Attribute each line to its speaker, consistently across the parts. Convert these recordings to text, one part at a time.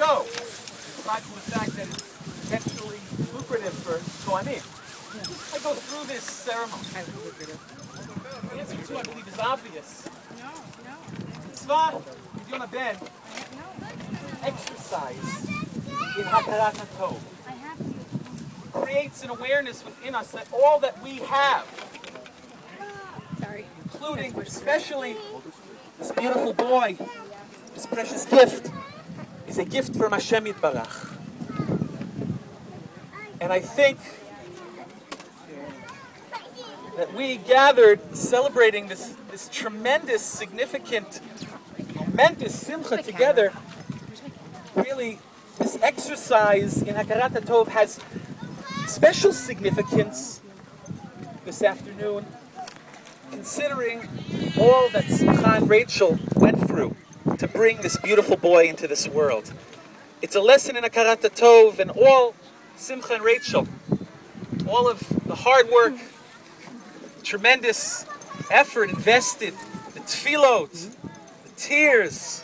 Speaker 1: show, aside from the fact that it's potentially lucrative for Kohanim. I go through this ceremony. The answer to, I believe, is obvious. No, no. Mitzvah, Pidyon Ben, exercise in Hakarat HaTov creates an awareness within us that all that we have,
Speaker 2: Sorry.
Speaker 1: including especially this beautiful boy, this precious gift, is a gift from Hashem Yitbarach. And I think that we gathered celebrating this, this tremendous, significant, momentous simcha together, really, this exercise in Hakarat Tov has special significance this afternoon, considering all that Simcha and Rachel went through to bring this beautiful boy into this world. It's a lesson in Hakarat Tov and all Simcha and Rachel, all of the hard work, tremendous effort invested, the tefillot, the tears,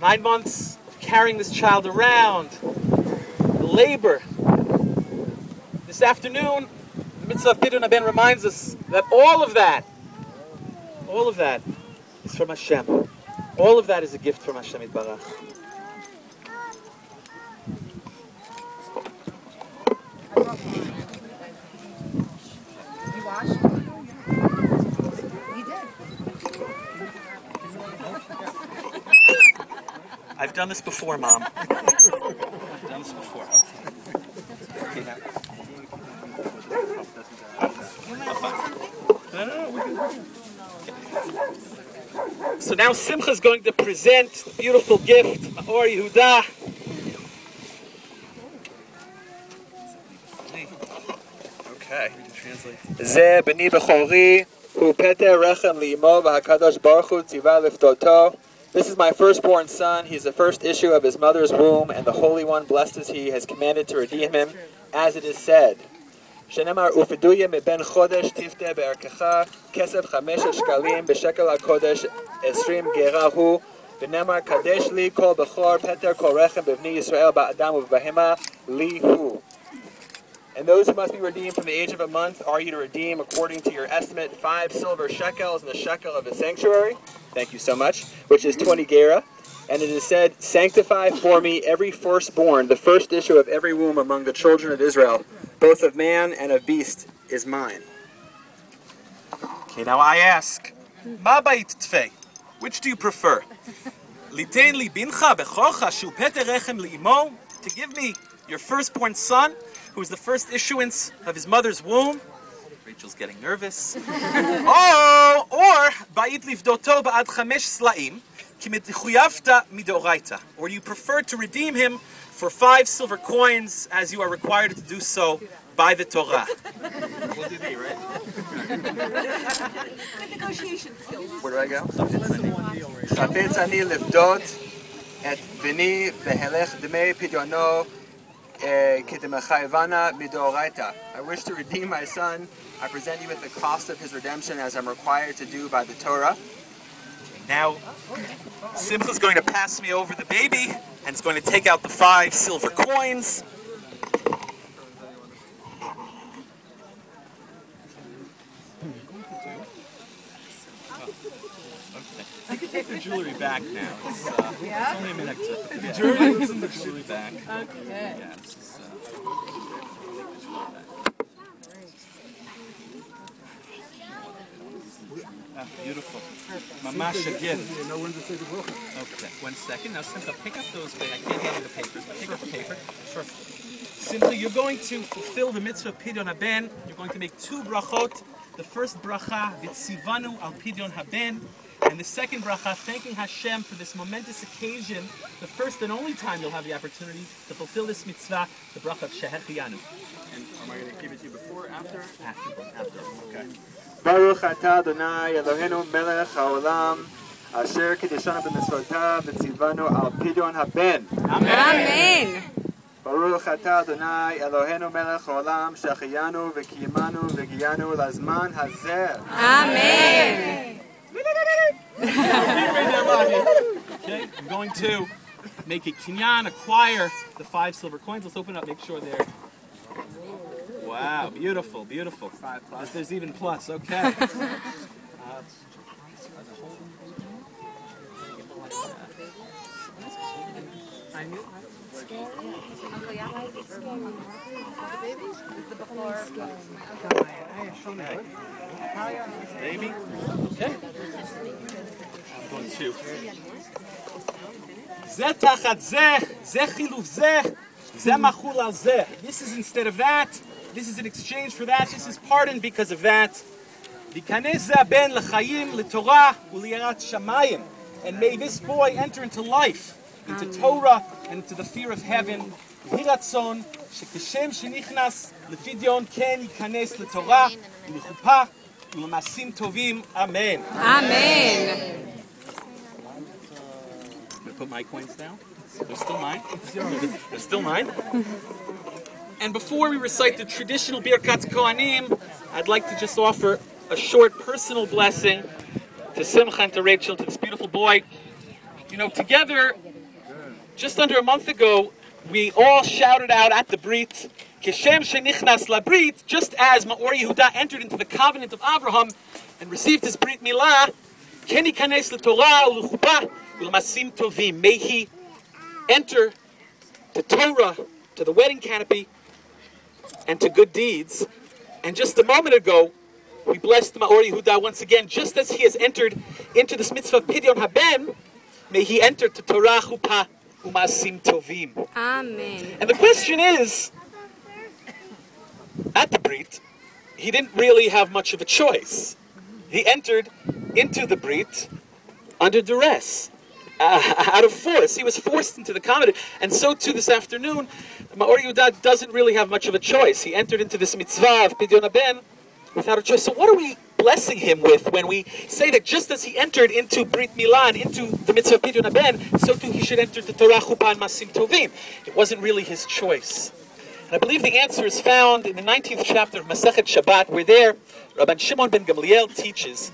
Speaker 1: nine months of carrying this child around, the labor. This afternoon, the mitzvah of Pidyon Ben reminds us that all of that, all of that from Hashem. All of that is a gift from Hashem Yitbarach.
Speaker 2: You watched? You did.
Speaker 1: I've done this before, Mom. I've done this before. Okay, now. No, no, no, we're good. Okay. So now Simcha is going to present the beautiful gift, Or Yehuda. Okay, you can translate.
Speaker 3: זה בני בכורי, הוא פטר רחם לאמו והקדוש ברוך הוא ציווה לפדותו. This is my firstborn son. He is the first issue of his mother's womb, and the Holy One, blessed is he, has commanded to redeem him, as it is said. שנאמר, ופדויה מבין חודש תפתה בערכך, כסף חמשת שקלים, בשקל הקודש עשרים גרה הוא, ונאמר, קדש לי כל בכור, פטר כל רחם בבני ישראל, באדם ובבהמה, לי הוא. And those who must be redeemed from the age of a month are you to redeem, according to your estimate, five silver shekels in the shekel of the sanctuary. Thank you so much. Which is 20 gera. And it is said, Sanctify for me every firstborn, the first issue of every womb among the children of Israel, both of man and of beast is mine.
Speaker 1: Okay, now I ask, Ma bait tfei, which do you prefer? Liten li bincha bechocha shu peter li to give me your firstborn son, who is the first issuance of his mother's womb. Rachel's getting nervous. oh, or bait livdoto ba'ad chamesh slaim, or you prefer to redeem him for five silver coins as you are required to do so by the Torah. we'll do.
Speaker 3: Where do I go? Chafetz ani levdot et vini vehelech dmei. Eh, I wish to redeem my son. I present you with the cost of his redemption as I'm required to do by the Torah.
Speaker 1: Now, Simcha's going to pass me over the baby and is going to take out the five silver coins. I can take the jewelry back now. It's, uh,
Speaker 2: Yeah?
Speaker 1: it's only a minute to put the jewelry, the jewelry back.
Speaker 2: Okay.
Speaker 1: Yeah, this is, uh, Ah, beautiful. Mamash a gift.
Speaker 4: know to say the bracha.
Speaker 1: Okay, one second. Now, Simcha, pick up those. I can't the papers, but pick up the paper. Sure. Simcha, you're going to fulfill the mitzvah of Pidyon Haben. You're going to make two brachot. The first bracha, Vitzivanu al Pidyon Haben. And the second bracha, thanking Hashem for this momentous occasion, the first and only time you'll have the opportunity to fulfill this mitzvah, the bracha of Shehechiyanu.
Speaker 3: And am I going to give it to you before, after?
Speaker 1: After, after.
Speaker 3: Okay. Baruch Ata Adonai Eloheinu melech haolam asher kedeshanu b'mitzvotav v'tzivanu al pidyon haben.
Speaker 2: Amen.
Speaker 3: Baruch Ata Adonai Eloheinu melech haolam shachiyanu v'kiyamanu v'giyanu lazman hazeh.
Speaker 2: Amen.
Speaker 1: okay, I'm going to make a kinyan, acquire the five silver coins. Let's open up, make sure they're Wow, beautiful, beautiful. Five plus. There's even plus, okay. Uh,
Speaker 2: Uncle, yeah? The babies? Is the before?
Speaker 1: Maybe. Okay. I'm going to. זה תחת זה, זה חילוף זה, זה מחול על זה. This is instead of that, this is in exchange for that, this is pardoned because of that. ויכנס זה הבן לחיים, לתורה וליראת שמיים. And may this boy enter into life, into Torah, and into the fear of heaven. יהי רצון שכשם שנכנס לפדיון כן ייכנס לתורה ולחופה ולמעשים טובים, אמן.
Speaker 2: Amen.
Speaker 1: I'm gonna put my coins down. They're still mine. They're still mine. And before we recite the traditional Birkat Kohanim, I'd like to just offer a short personal blessing to Simcha and to Rachel, to this beautiful boy. You know, together, just under a month ago, we all shouted out at the Brit, Keshem shenichnas labrit, just as Maor Yehuda entered into the covenant of Abraham and received his Brit Milah, Ken ikanes leTorah u'lemasim tovim. May he enter to Torah, to the wedding canopy, and to good deeds. And just a moment ago, we blessed Maori Yehuda once again, just as he has entered into this mitzvah of Pidyon Haben, may he enter to Torah, Chuppah, Umasim Tovim.
Speaker 2: Amen.
Speaker 1: And the question is, at the Brit, he didn't really have much of a choice. He entered into the Brit under duress, uh, out of force. He was forced into the covenant. And so too this afternoon, Maor Yehuda doesn't really have much of a choice. He entered into this mitzvah of Pidyon Haben without a choice. So what are we blessing him with when we say that just as he entered into Brit Milah, into the mitzvah of Pidyon Haben, so too he should enter the Torah Chuppah Masim Tovim. It wasn't really his choice. And I believe the answer is found in the 19th chapter of Masechet Shabbat, where there Rabban Shimon ben Gamliel teaches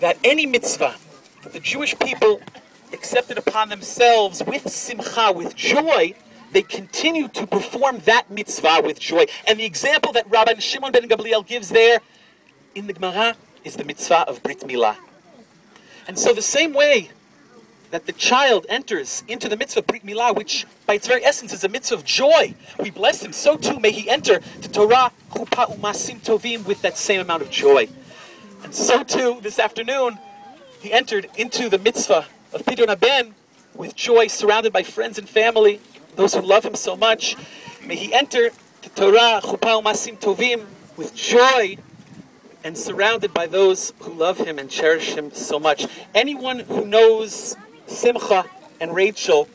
Speaker 1: that any mitzvah that the Jewish people accepted upon themselves with simcha, with joy, they continue to perform that mitzvah with joy. And the example that Rabbi Shimon ben Gamliel gives there in the Gemara is the mitzvah of Brit Milah. And so the same way that the child enters into the mitzvah of Brit Milah, which by its very essence is a mitzvah of joy, we bless him, so too may he enter to Torah, Chuppah, Umasim Tovim with that same amount of joy. And so too, this afternoon, he entered into the mitzvah of Pidyon Haben with joy, surrounded by friends and family, those who love him so much. May he enter the Torah, Chuppah, Umasim Tovim with joy and surrounded by those who love him and cherish him so much. Anyone who knows Simcha and Rachel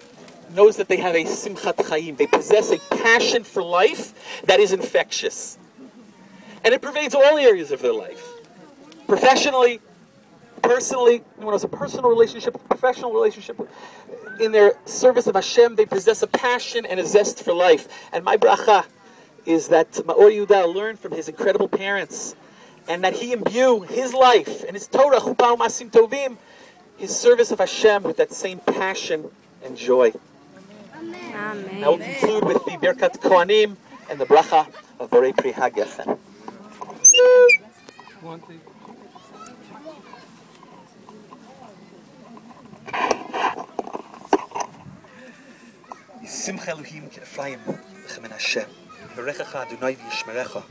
Speaker 1: knows that they have a Simchat Chaim. They possess a passion for life that is infectious. And it pervades all areas of their life. Professionally, personally, anyone has a personal relationship, professional relationship, in their service of Hashem, they possess a passion and a zest for life. And my bracha is that Maor Yehuda learned from his incredible parents and that he imbue his life and his Torah, Chuppah Masim Tovim, his service of Hashem with that same passion and joy. Now we'll conclude with the Birkat Kohanim and the bracha of Borei Pri HaGefen. Simcha Elohim Ephraim lechem Hashem. Yerechecha Adonai v'yishmerecha.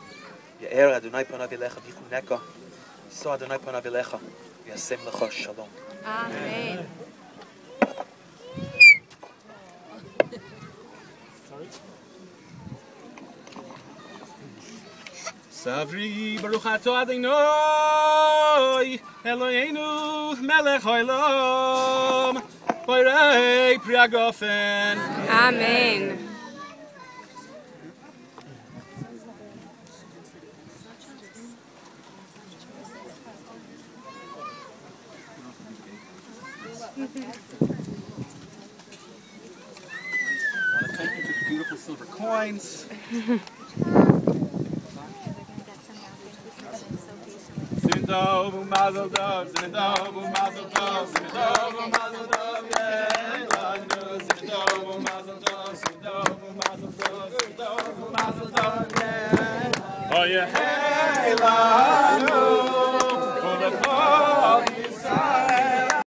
Speaker 1: Ye'er Adonai. Yiso Adonai lecha shalom.
Speaker 2: Amen.
Speaker 1: Savri Baruch Ato Adonai Eloheinu Melech Olam Borei Pri HaGofen
Speaker 2: Amen.
Speaker 1: I want to thank you for the beautiful silver coins. tov, mazel tov, sin tov, mazel tov, sin tov, mazel tov, yeah. Yeah. Oh yeah, hey, la,